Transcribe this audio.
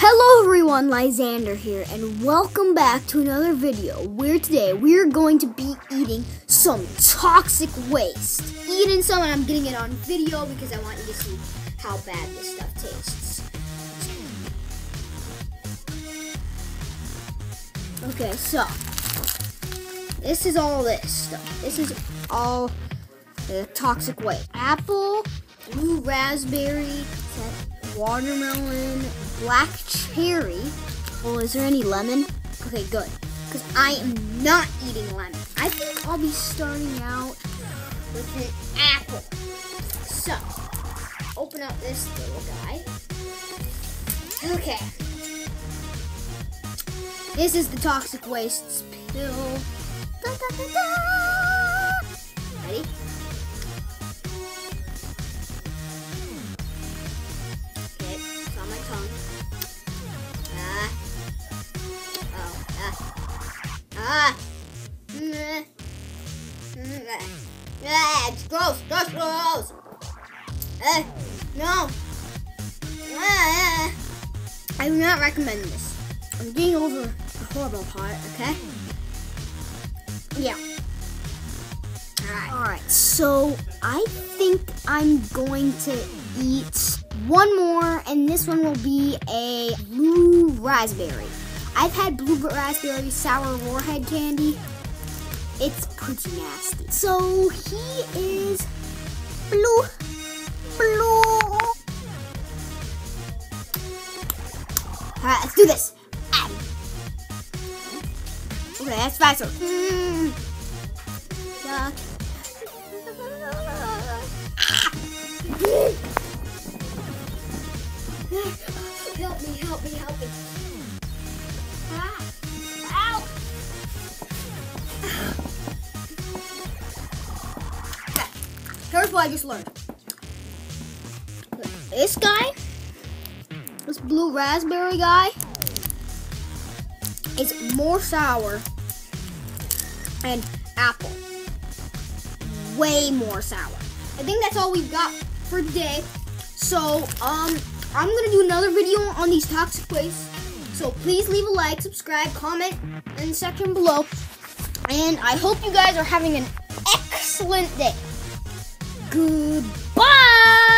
Hello everyone, Lyzander here, and welcome back to another video where today we're going to be eating some toxic waste. Eating some and I'm getting it on video because I want you to see how bad this stuff tastes. Okay, so this is all this stuff. This is all the toxic waste. Apple, blue raspberry, watermelon, black cherry. Well, is there any lemon? Okay, good. Because I am not eating lemon. I think I'll be starting out with an apple. So, open up this little guy. Okay. This is the toxic waste pill. Da, da, da, ah. Ah. Mm. Mm. It's gross, gross, gross. Uh, no. Ah. I do not recommend this. I'm getting over the horrible part, okay? Yeah. Alright. Alright, so I think I'm going to eat one more, and this one will be a blue raspberry. I've had blue raspberry sour warhead candy. It's pretty nasty. So he is blue, blue. All right, let's do this. Ah. Okay, that's faster. Mm. Yuck. Help me, help me, help me. Here's what I just learned. This guy, this blue raspberry guy, is more sour and apple. Way more sour. I think that's all we've got for today. So, um, I'm gonna do another video on these toxic wastes. So please leave a like, subscribe, comment in the section below. And I hope you guys are having an excellent day. Goodbye!